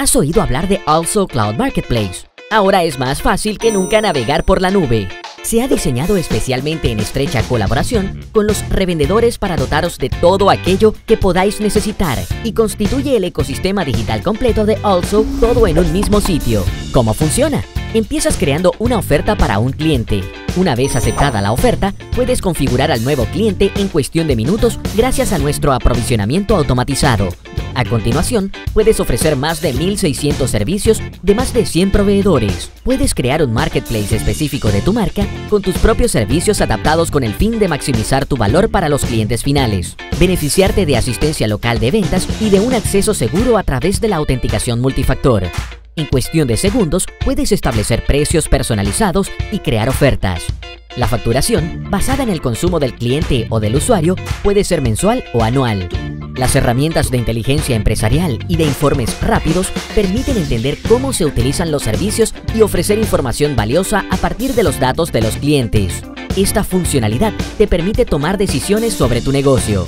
¿Has oído hablar de Also Cloud Marketplace? Ahora es más fácil que nunca navegar por la nube. Se ha diseñado especialmente en estrecha colaboración con los revendedores para dotaros de todo aquello que podáis necesitar y constituye el ecosistema digital completo de Also todo en un mismo sitio. ¿Cómo funciona? Empiezas creando una oferta para un cliente. Una vez aceptada la oferta, puedes configurar al nuevo cliente en cuestión de minutos gracias a nuestro aprovisionamiento automatizado. A continuación, puedes ofrecer más de 1.600 servicios de más de 100 proveedores. Puedes crear un marketplace específico de tu marca con tus propios servicios adaptados con el fin de maximizar tu valor para los clientes finales. Beneficiarte de asistencia local de ventas y de un acceso seguro a través de la autenticación multifactor. En cuestión de segundos, puedes establecer precios personalizados y crear ofertas. La facturación, basada en el consumo del cliente o del usuario, puede ser mensual o anual. Las herramientas de inteligencia empresarial y de informes rápidos permiten entender cómo se utilizan los servicios y ofrecer información valiosa a partir de los datos de los clientes. Esta funcionalidad te permite tomar decisiones sobre tu negocio.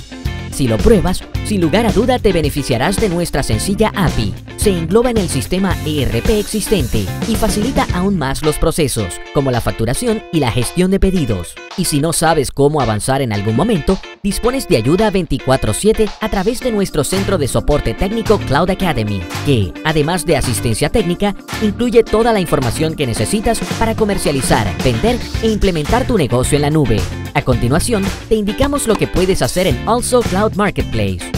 Si lo pruebas, sin lugar a duda te beneficiarás de nuestra sencilla API. Se engloba en el sistema ERP existente y facilita aún más los procesos, como la facturación y la gestión de pedidos. Y si no sabes cómo avanzar en algún momento, dispones de ayuda 24/7 a través de nuestro centro de soporte técnico Cloud Academy, que, además de asistencia técnica, incluye toda la información que necesitas para comercializar, vender e implementar tu negocio en la nube. A continuación, te indicamos lo que puedes hacer en Also Cloud Marketplace.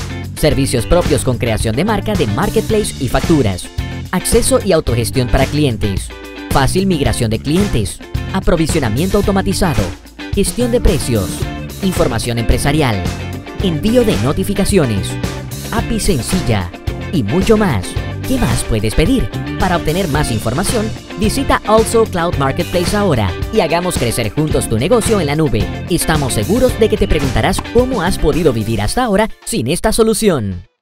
Servicios propios con creación de marca de Marketplace y facturas. Acceso y autogestión para clientes. Fácil migración de clientes. Aprovisionamiento automatizado. Gestión de precios. Información empresarial. Envío de notificaciones. API sencilla. Y mucho más. ¿Qué más puedes pedir? Para obtener más información, visita Also Cloud Marketplace ahora y hagamos crecer juntos tu negocio en la nube. Estamos seguros de que te preguntarás cómo has podido vivir hasta ahora sin esta solución.